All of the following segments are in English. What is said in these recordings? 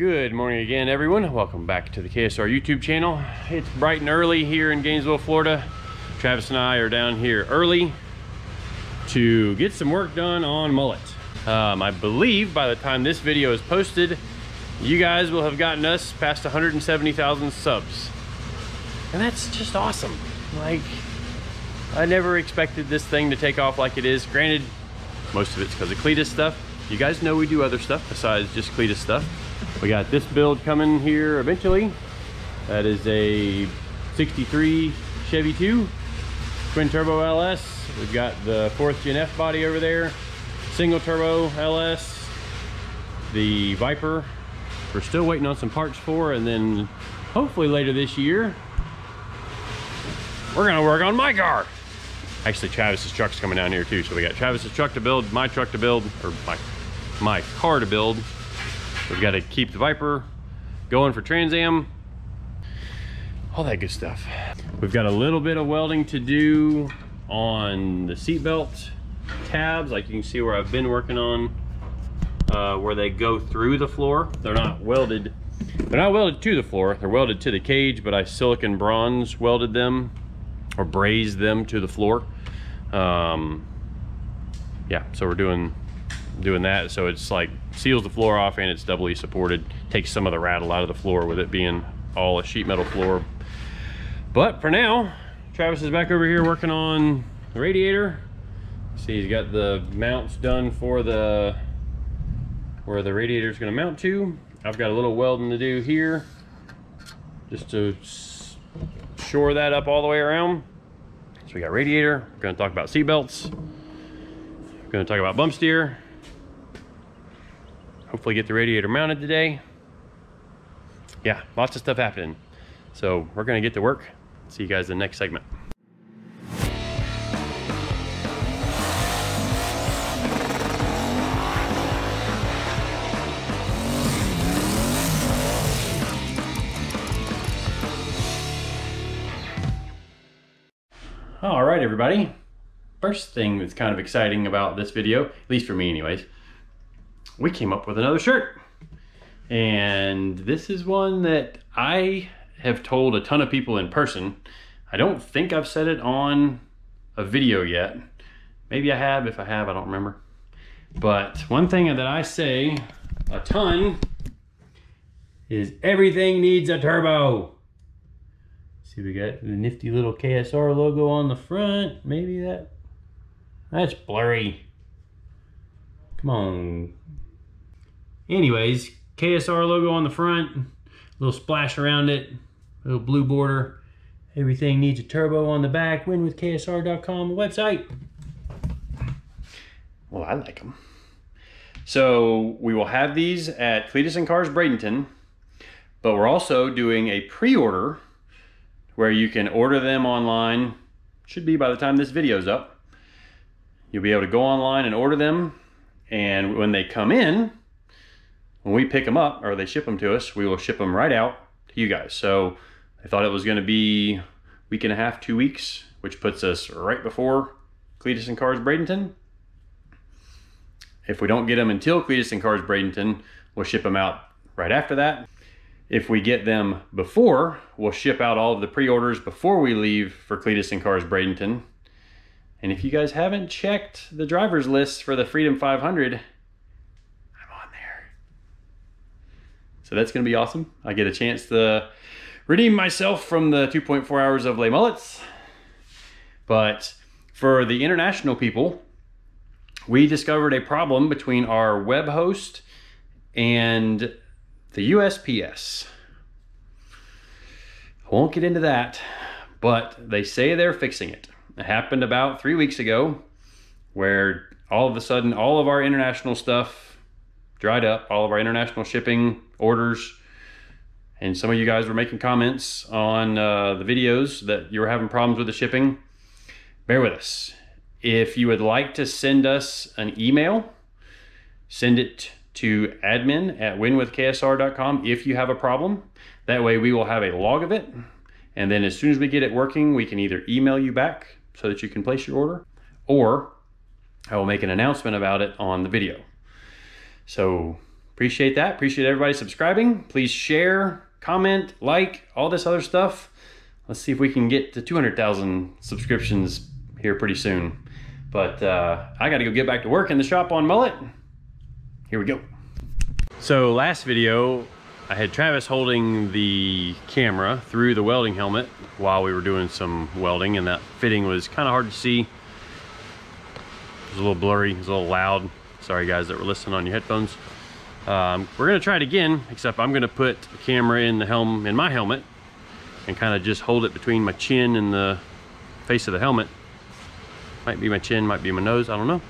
Good morning again, everyone. Welcome back to the KSR YouTube channel. It's bright and early here in Gainesville, Florida. Travis and I are down here early to get some work done on mullet. Um, I believe by the time this video is posted, you guys will have gotten us past 170,000 subs. And that's just awesome. Like, I never expected this thing to take off like it is. Granted, most of it's because of Cleetus stuff. You guys know we do other stuff besides just Cleetus stuff. We got this build coming here eventually. That is a 63 Chevy 2 twin turbo LS. We've got the fourth gen F body over there, single turbo LS, the Viper. We're still waiting on some parts for, and then hopefully later this year, we're gonna work on my car. Actually, Travis's truck's coming down here too. So we got Travis's truck to build, my truck to build, or my, my car to build, We've got to keep the Viper going for Trans Am, all that good stuff. We've got a little bit of welding to do on the seatbelt tabs, like you can see where I've been working on, uh, where they go through the floor. They're not welded, they're not welded to the floor, they're welded to the cage, but I silicon bronze welded them or brazed them to the floor. Um, yeah, so we're doing doing that. So it's like seals the floor off and it's doubly supported. Takes some of the rattle out of the floor with it being all a sheet metal floor. But for now, Travis is back over here working on the radiator. See, he's got the mounts done for the where the radiator is going to mount to. I've got a little welding to do here just to shore that up all the way around. So we got radiator, we're going to talk about seat belts, we're going to talk about bump steer, hopefully get the radiator mounted today. Yeah, lots of stuff happening. So we're gonna get to work. See you guys in the next segment. All right, everybody. First thing that's kind of exciting about this video, at least for me anyways, we came up with another shirt. And this is one that I have told a ton of people in person. I don't think I've said it on a video yet. Maybe I have. If I have, I don't remember. But one thing that I say a ton is everything needs a turbo. See, we got the nifty little KSR logo on the front. Maybe that, that's blurry. Come on, Anyways, KSR logo on the front, little splash around it, little blue border. Everything needs a turbo on the back. Winwithksr.com website. Well, I like them. So we will have these at Cleetus and Cars Bradenton, but we're also doing a pre-order where you can order them online. Should be by the time this video's up. You'll be able to go online and order them. And when they come in, when we pick them up or they ship them to us, we will ship them right out to you guys. So I thought it was going to be week and a half, two weeks, which puts us right before Cleetus and Cars Bradenton. If we don't get them until Cleetus and Cars Bradenton, we'll ship them out right after that. If we get them before, we'll ship out all of the pre-orders before we leave for Cleetus and Cars Bradenton. And if you guys haven't checked the driver's list for the Freedom 500, So that's going to be awesome. I get a chance to redeem myself from the 2.4 hours of lay mullets. But for the international people, we discovered a problem between our web host and the USPS. I won't get into that, but they say they're fixing it. It happened about three weeks ago where all of a sudden all of our international stuff dried up, all of our international shipping orders. And some of you guys were making comments on uh, the videos that you were having problems with the shipping. Bear with us. If you would like to send us an email, send it to admin at winwithksr.com if you have a problem. That way we will have a log of it. And then as soon as we get it working, we can either email you back so that you can place your order, or I will make an announcement about it on the video. So appreciate that. Appreciate everybody subscribing. Please share, comment, like, all this other stuff. Let's see if we can get to 200,000 subscriptions here pretty soon. But uh, I got to go get back to work in the shop on mullet. Here we go. So last video, I had Travis holding the camera through the welding helmet while we were doing some welding and that fitting was kind of hard to see. It was a little blurry, it was a little loud. Sorry guys that were listening on your headphones. Um, we're gonna try it again, except I'm gonna put the camera in the helm in my helmet and kind of just hold it between my chin and the face of the helmet. Might be my chin, might be my nose, I don't know.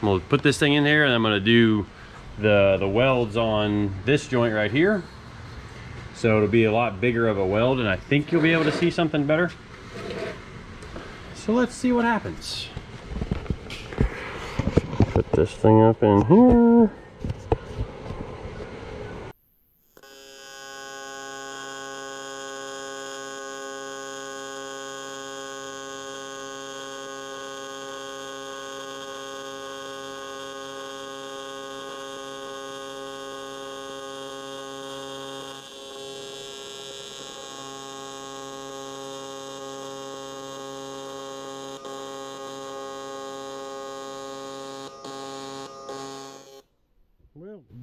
I'm gonna put this thing in there and I'm gonna do the, the welds on this joint right here. So it'll be a lot bigger of a weld and I think you'll be able to see something better. So let's see what happens. This thing up in here.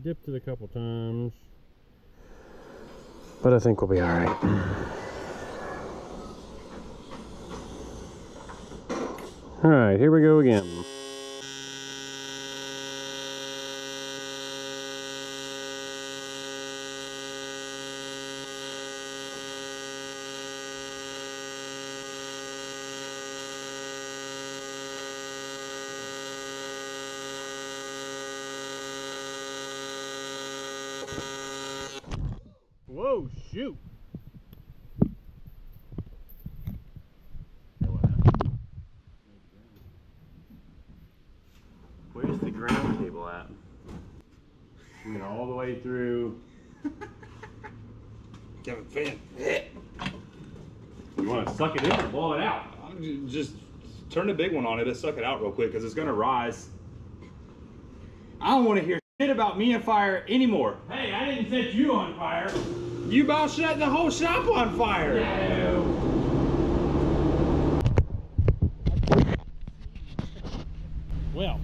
Dipped it a couple times. But I think we'll be alright. Alright, here we go again. Whoa, shoot! Where's the ground cable at? You went all the way through. Kevin Finn. You want to suck it in or blow it out? Just turn the big one on it and suck it out real quick because it's gonna rise. I don't want to hear shit about me and fire anymore. Hey, I didn't set you on fire. You about set the whole shop on fire. Well,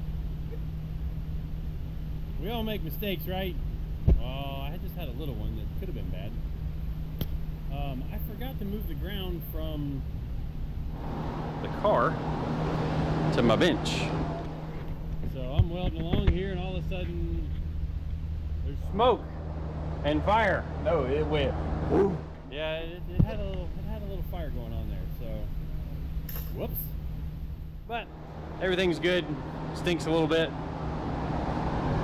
we all make mistakes, right? Oh, I just had a little one that could have been bad. Um, I forgot to move the ground from the car to my bench. So I'm welding along here, and all of a sudden, there's smoke and fire. No, it went. Yeah, it, it had a little, it had a little fire going on there. So, whoops. But everything's good. Stinks a little bit.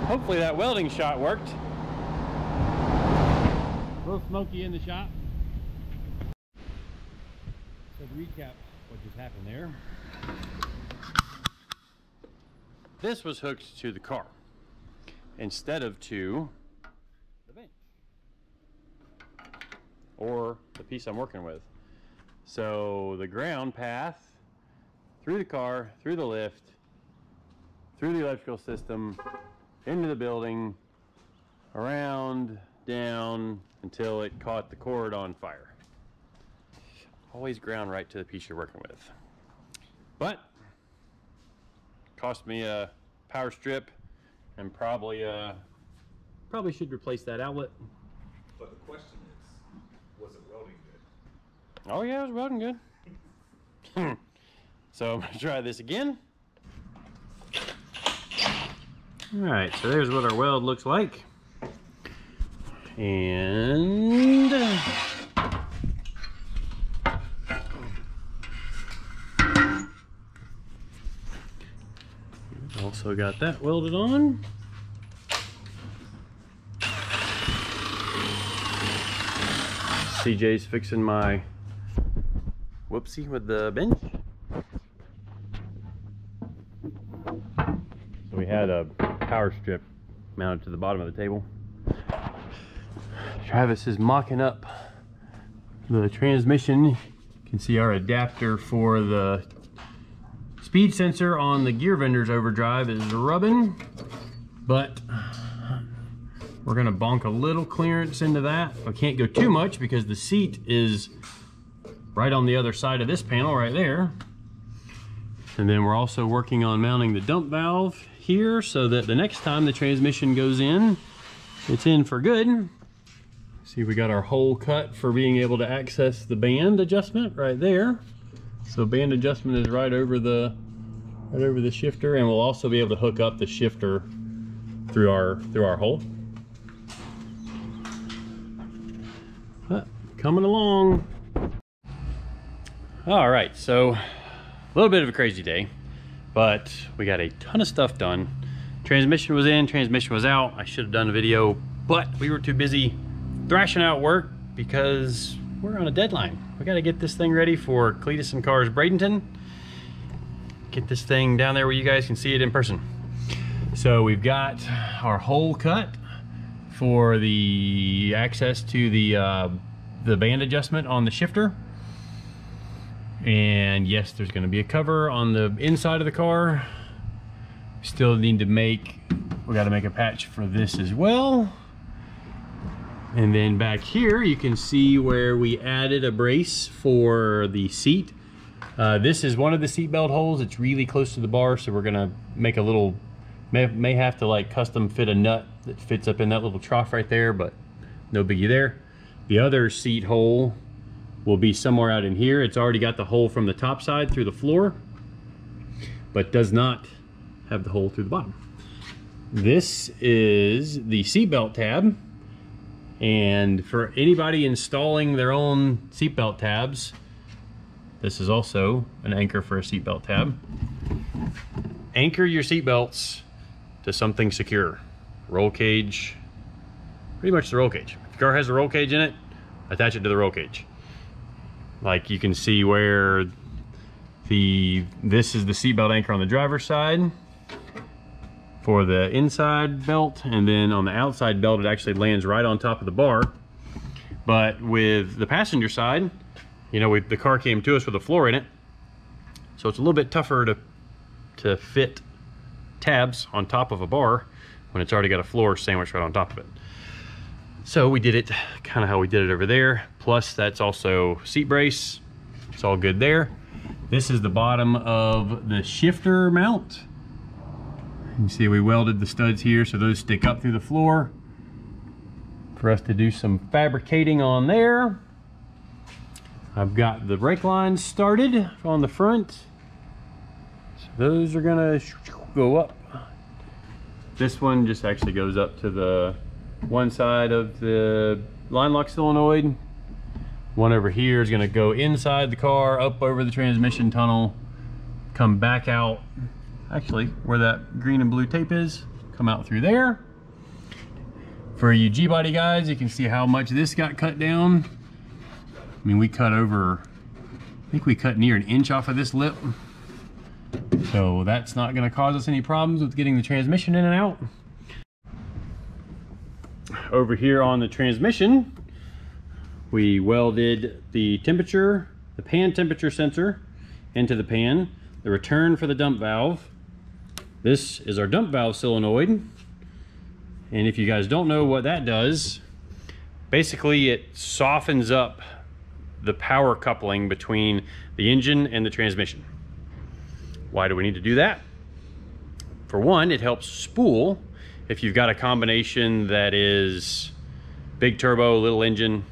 Hopefully that welding shot worked. Little smoky in the shop. So to recap what just happened there. This was hooked to the car instead of to the bench or the piece I'm working with. So the ground path through the car, through the lift, through the electrical system, into the building, around, down, until it caught the cord on fire. Always ground right to the piece you're working with. But, cost me a power strip and probably, uh, probably should replace that outlet. But the question is, was it welding good? Oh yeah, it was welding good. so I'm gonna try this again. All right, so there's what our weld looks like. And also got that welded on. CJ's fixing my whoopsie with the bench. So we had a power strip mounted to the bottom of the table. Travis is mocking up the transmission. You can see our adapter for the speed sensor on the Gear Vendors overdrive is rubbing, but We're gonna bonk a little clearance into that. I can't go too much because the seat is right on the other side of this panel right there. And then we're also working on mounting the dump valve here so that the next time the transmission goes in, it's in for good. See, we got our hole cut for being able to access the band adjustment right there. So band adjustment is right over the right over the shifter, and we'll also be able to hook up the shifter through our through our hole. But coming along. All right, so a little bit of a crazy day, but we got a ton of stuff done. Transmission was in, transmission was out. I should have done a video, but we were too busy thrashing out work because we're on a deadline. We got to get this thing ready for Cleetus and Cars Bradenton. Get this thing down there where you guys can see it in person. So we've got our hole cut for the access to the uh, the band adjustment on the shifter. And yes, there's going to be a cover on the inside of the car. Still need to make, we got to make a patch for this as well. And then back here, you can see where we added a brace for the seat. Uh, this is one of the seat belt holes. It's really close to the bar, so we're gonna make a little, may, may have to like custom fit a nut that fits up in that little trough right there, but no biggie there. The other seat hole will be somewhere out in here. It's already got the hole from the top side through the floor, but does not have the hole through the bottom. This is the seatbelt tab. And for anybody installing their own seatbelt tabs, this is also an anchor for a seatbelt tab. Anchor your seatbelts to something secure. Roll cage, pretty much the roll cage. If your car has a roll cage in it, attach it to the roll cage. Like you can see where the this is the seatbelt anchor on the driver's side for the inside belt and then on the outside belt it actually lands right on top of the bar. But with the passenger side you know we, the car came to us with a floor in it so it's a little bit tougher to to fit tabs on top of a bar when it's already got a floor sandwiched right on top of it. So we did it kind of how we did it over there. Plus that's also seat brace. It's all good there. This is the bottom of the shifter mount you see we welded the studs here so those stick up through the floor for us to do some fabricating on there. I've got the brake lines started on the front. So those are gonna go up. This one just actually goes up to the one side of the line lock solenoid. One over here is gonna go inside the car, up over the transmission tunnel, come back out actually where that green and blue tape is come out through there. For you G-body guys you can see how much this got cut down. I mean we cut over I think we cut near an inch off of this lip. So that's not going to cause us any problems with getting the transmission in and out. Over here on the transmission we welded the temperature the pan temperature sensor into the pan the return for the dump valve this is our dump valve solenoid. And if you guys don't know what that does, basically it softens up the power coupling between the engine and the transmission. Why do we need to do that? For one, it helps spool if you've got a combination that is big turbo, little engine,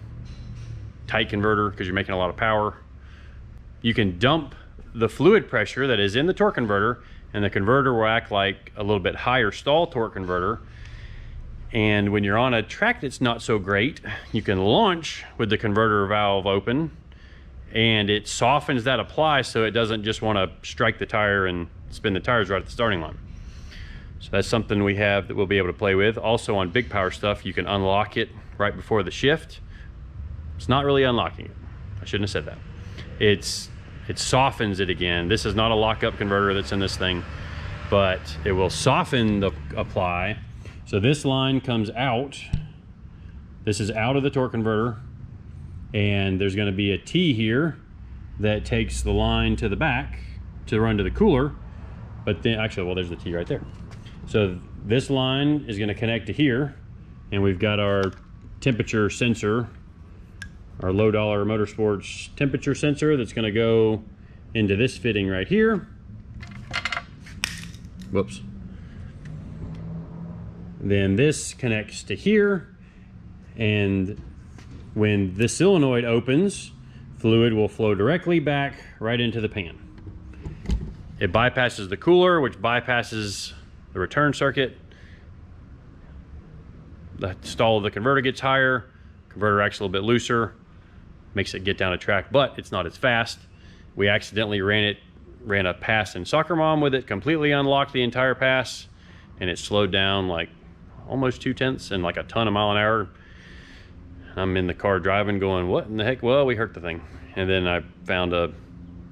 tight converter because you're making a lot of power. You can dump the fluid pressure that is in the torque converter and the converter will act like a little bit higher stall torque converter. And when you're on a track that's not so great, you can launch with the converter valve open and it softens that apply so it doesn't just want to strike the tire and spin the tires right at the starting line. So that's something we have that we'll be able to play with. Also on big power stuff, you can unlock it right before the shift. It's not really unlocking it. I shouldn't have said that. It's it softens it again. This is not a lockup converter that's in this thing, but it will soften the apply. So this line comes out. This is out of the torque converter. And there's gonna be a T here that takes the line to the back to run to the cooler. But then, actually, well, there's the T right there. So this line is gonna connect to here. And we've got our temperature sensor, our Lowdoller Motorsports temperature sensor that's gonna go into this fitting right here. Whoops. Then this connects to here. And when this solenoid opens, fluid will flow directly back right into the pan. It bypasses the cooler, which bypasses the return circuit. The stall of the converter gets higher, converter acts a little bit looser, makes it get down a track, but it's not as fast. We accidentally ran it, ran a pass in Soccer Mom with it, completely unlocked the entire pass, and it slowed down like almost two tenths and like a ton of mile an hour. I'm in the car driving going, what in the heck? Well, we hurt the thing. And then I found a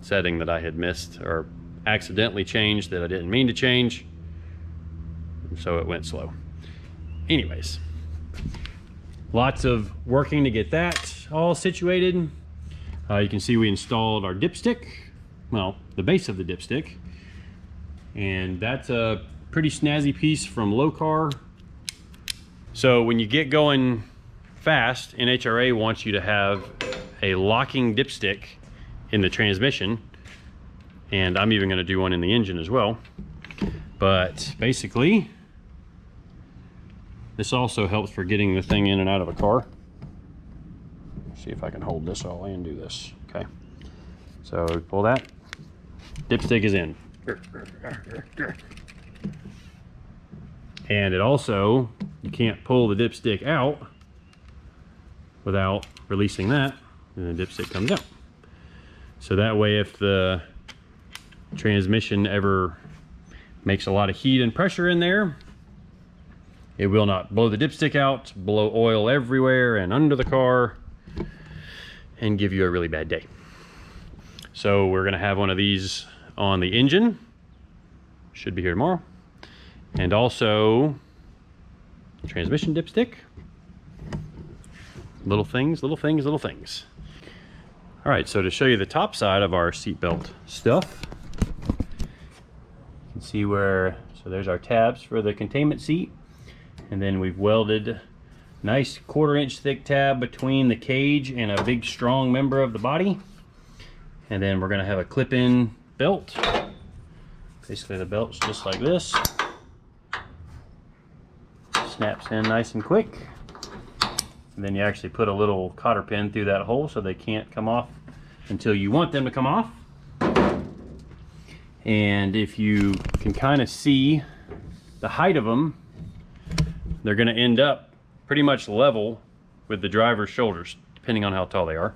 setting that I had missed or accidentally changed that I didn't mean to change. So it went slow. Anyways, lots of working to get that all situated. Uh, you can see we installed our dipstick, well, the base of the dipstick. And that's a pretty snazzy piece from Lokar. So when you get going fast, NHRA wants you to have a locking dipstick in the transmission. And I'm even gonna do one in the engine as well. But basically, this also helps for getting the thing in and out of a car. See if I can hold this all and do this, okay? So pull that, dipstick is in. And it also, you can't pull the dipstick out without releasing that, and the dipstick comes out. So that way if the transmission ever makes a lot of heat and pressure in there, it will not blow the dipstick out, blow oil everywhere and under the car, and give you a really bad day. So we're gonna have one of these on the engine. Should be here tomorrow. And also transmission dipstick. Little things, little things, little things. All right, so to show you the top side of our seatbelt stuff, you can see where, so there's our tabs for the containment seat. And then we've welded nice quarter inch thick tab between the cage and a big strong member of the body. And then we're gonna have a clip-in belt. Basically the belt's just like this. Snaps in nice and quick. And then you actually put a little cotter pin through that hole so they can't come off until you want them to come off. And if you can kind of see the height of them, they're going to end up pretty much level with the driver's shoulders, depending on how tall they are.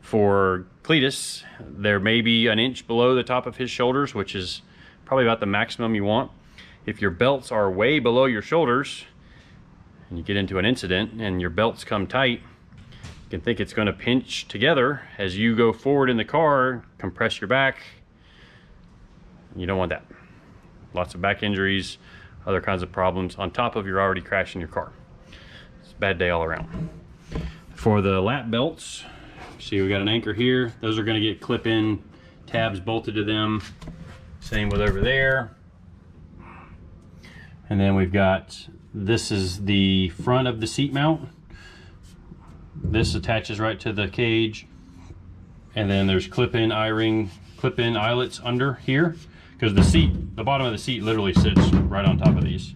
For Cleetus, there may be an inch below the top of his shoulders, which is probably about the maximum you want. If your belts are way below your shoulders, and you get into an incident and your belts come tight, you can think it's going to pinch together as you go forward in the car, compress your back. You don't want that. Lots of back injuries, other kinds of problems on top of you're already crashing your car. Bad day all around. For the lap belts, see we got an anchor here. Those are gonna get clip-in tabs bolted to them. Same with over there. And then we've got, this is the front of the seat mount. This attaches right to the cage. And then there's clip-in eye-ring, clip-in eyelets under here because the seat, the bottom of the seat literally sits right on top of these.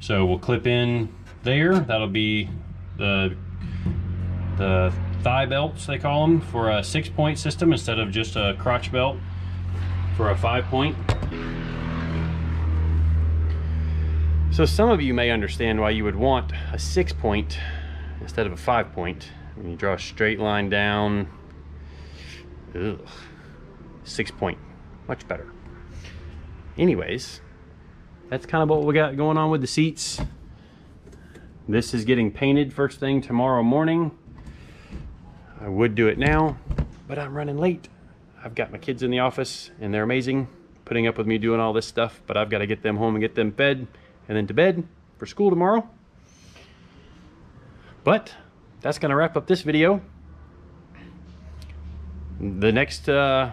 So we'll clip in there. That'll be the, the thigh belts, they call them, for a six point system instead of just a crotch belt for a five point. So some of you may understand why you would want a six point instead of a five point. When you draw a straight line down, ugh, six point, much better. Anyways, that's kind of what we got going on with the seats. This is getting painted first thing tomorrow morning. I would do it now, but I'm running late. I've got my kids in the office and they're amazing, putting up with me doing all this stuff, but I've got to get them home and get them fed and then to bed for school tomorrow. But that's going to wrap up this video. The next uh,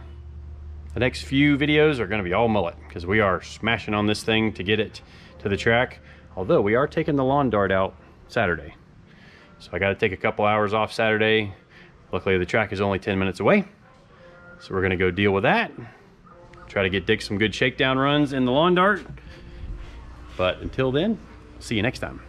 the next few videos are going to be all mullet because we are smashing on this thing to get it to the track. Although we are taking the lawn dart out Saturday. So I got to take a couple hours off Saturday. Luckily, the track is only 10 minutes away. So we're going to go deal with that. Try to get Dick some good shakedown runs in the lawn dart. But until then, see you next time.